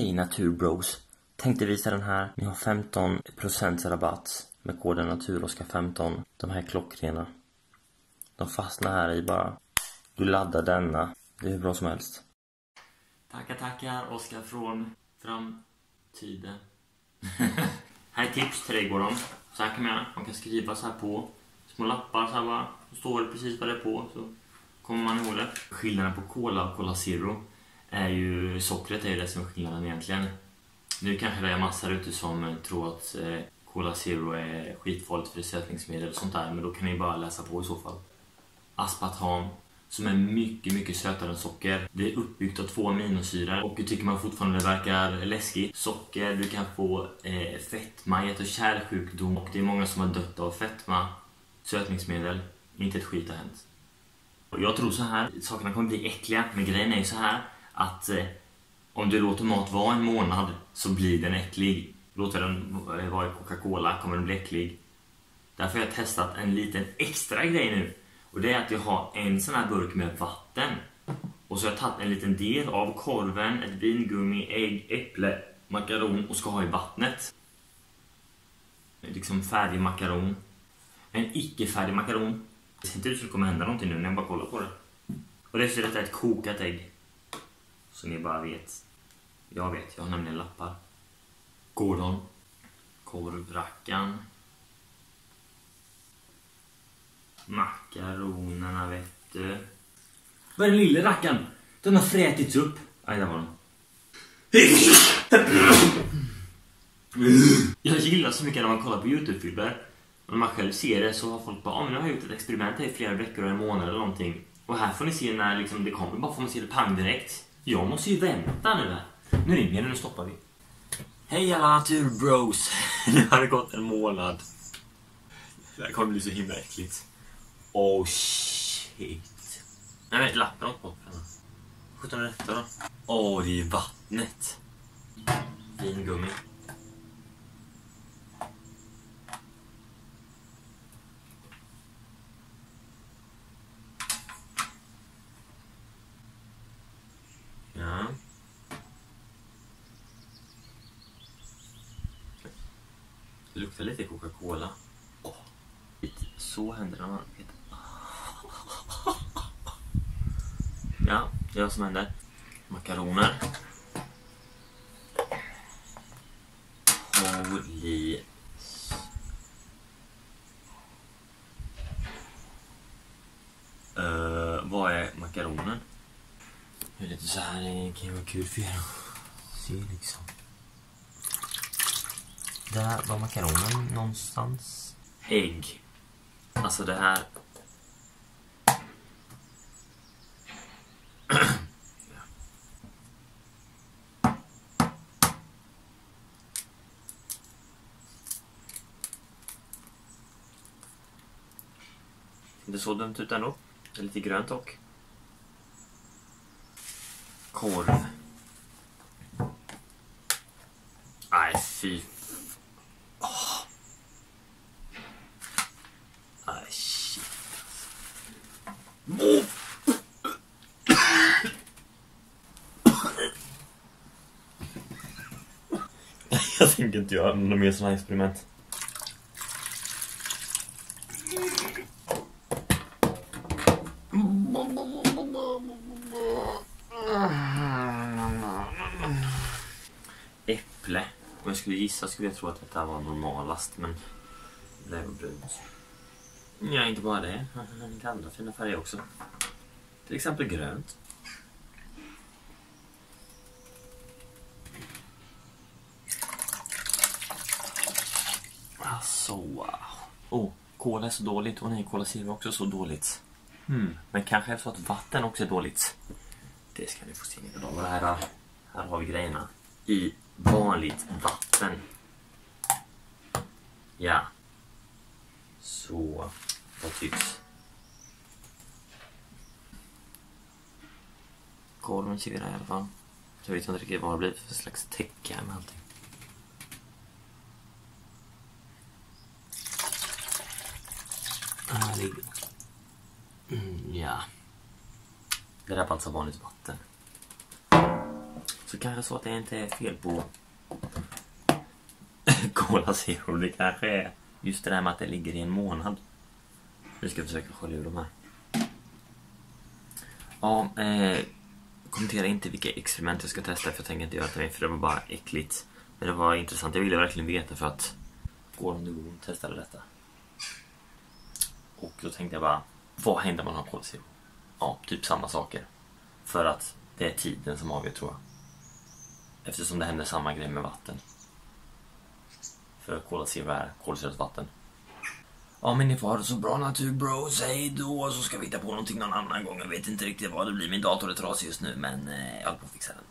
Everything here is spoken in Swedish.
hej naturbros. Tänkte visa den här. Ni har 15% rabatt med koden naturoskar15. De här är klockrena. De fastnar här i bara. Du laddar denna. Det är hur bra som helst. Tackar, tackar. Oskar från framtiden. här är tips till trädgården. Så här kan man göra. Man kan skriva så här på. Små lappar så här bara. Så står det precis vad det är på. Så kommer man ihåg det. Skillnaden på Cola och Cola Zero är ju sockret är ju det som är skillnaden egentligen. Nu kanske det är massor ute som tror att eh, Cola Zero är skitfarligt för sötningsmedel och sånt där, men då kan ni bara läsa på i så fall. Aspartam, som är mycket, mycket sötare än socker. Det är uppbyggt av två aminosyror och tycker man fortfarande det verkar läskigt. Socker, du kan få eh, fetma, hjärt och kärlsjukdom och det är många som har dött av fetma, sötningsmedel. Inte ett skit har hänt. Och jag tror så här, sakerna kommer bli äckliga, men grejen är ju så här att eh, om du låter mat vara en månad så blir den äcklig. Låter den eh, vara i Coca-Cola kommer den bli äcklig. Därför har jag testat en liten extra grej nu. Och det är att jag har en sån här burk med vatten. Och så har jag tagit en liten del av korven, ett vingummi, ägg, äpple, makaron och ska ha i vattnet. Liksom färdig makaron. En icke-färdig makaron. Det ser inte ut som det kommer hända någonting nu när jag bara kollar på det. Och det är detta ett kokat ägg. Så ni bara vet. Jag vet, jag har nämligen lappar. Gordon. Korvrackan. Makaronerna vet du. Vad är den lille rackaren? Den har frätits upp. Aj, där var den. Jag gillar så mycket när man kollar på Youtube-filmer. När man själv ser det så har folk bara, ah, men jag har gjort ett experiment här i flera veckor och en månad eller någonting. Och här får ni se när liksom det kommer, bara får man se det pang direkt. Jag måste ju vänta nu här. Nu ringer det, nu stoppar vi. Hej alla naturbros! Nu har det gått en månad. Det här kommer bli så himla äckligt. Oh shit. Nej men lappen åt bort. Detta då? Åh, oh, det är vattnet. Vingummi. Ja. Det luktar lite Coca-Cola. Oh. Så händer det när man. Ja, det är vad som händer. Makaroner. Holy... Uh, eh, vad är makaronen? Det är lite så här, det kan ju vara kul för er att se liksom. Där var makaronen någonstans. Ägg. Alltså det här... Inte så dumt ut ändå. Det är lite grönt dock. Korv. Nej, fy Jag tänker inte göra några mer sådana experiment. Äpple. Om jag skulle gissa skulle jag tro att detta var normalast, men det var brunt. Ja, inte bara det. Han Lite andra fina färger också. Till exempel grönt. Alltså, wow. Oh, cola är så dåligt och Cola Zero också så dåligt. Hmm. Men kanske är det så att vatten också är dåligt. Det ska ni få se idag. Och här, här har vi grejerna. I vanligt vatten. Ja. Så, vad tycks? Vi där i alla fall. Jag vet inte riktigt vad det blir för slags täcke med allting. Härlig. Mm, ja. Det där var alltså vanligt vatten. Så kanske så att det inte är fel på Cola Zero. Det kanske är just det där med att det ligger i en månad. Vi ska försöka skölja ur de här. Ja, eh, kommentera inte vilka experiment jag ska testa för jag tänker inte göra det mig för det var bara äckligt. Men det var intressant. Jag ville verkligen veta för att Gordon Dugon testade detta. Och då tänkte jag bara, vad händer om man har kolsyra? Ja, typ samma saker. För att det är tiden som avgör tror jag. Eftersom det händer samma grej med vatten. För kolsyra är kolsyrat vatten. Ja men ni får ha det så bra natur bros, hej då så ska vi hitta på någonting någon annan gång. Jag vet inte riktigt vad det blir, min dator är trasig just nu men eh, jag håller på att fixa den.